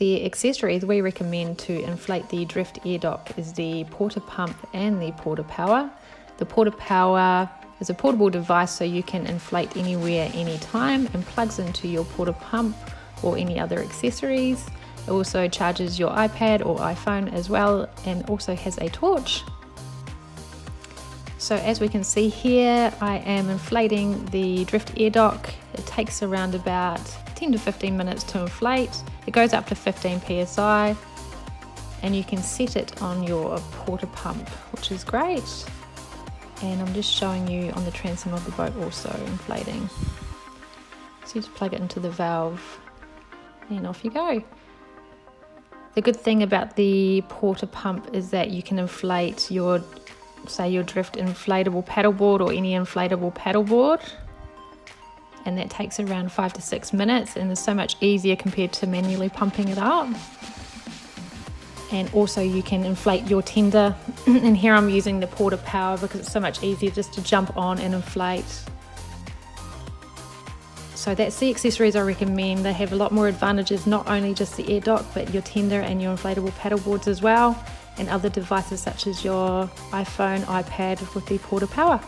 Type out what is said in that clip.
The accessories we recommend to inflate the Drift Air Dock is the Porta Pump and the Porta Power. The Porta Power is a portable device so you can inflate anywhere, anytime, and plugs into your Porta Pump or any other accessories. It also charges your iPad or iPhone as well and also has a torch. So as we can see here, I am inflating the Drift Air Dock. It takes around about 10 to 15 minutes to inflate. It goes up to 15 psi and you can set it on your porta pump, which is great. And I'm just showing you on the transom of the boat also inflating. So you just plug it into the valve and off you go. The good thing about the porta pump is that you can inflate your, say, your drift inflatable paddleboard or any inflatable paddleboard. And that takes around five to six minutes and is so much easier compared to manually pumping it up. And also you can inflate your tender. and here I'm using the Porta Power because it's so much easier just to jump on and inflate. So that's the accessories I recommend. They have a lot more advantages, not only just the air dock, but your tender and your inflatable paddle boards as well, and other devices such as your iPhone, iPad with the Porta Power.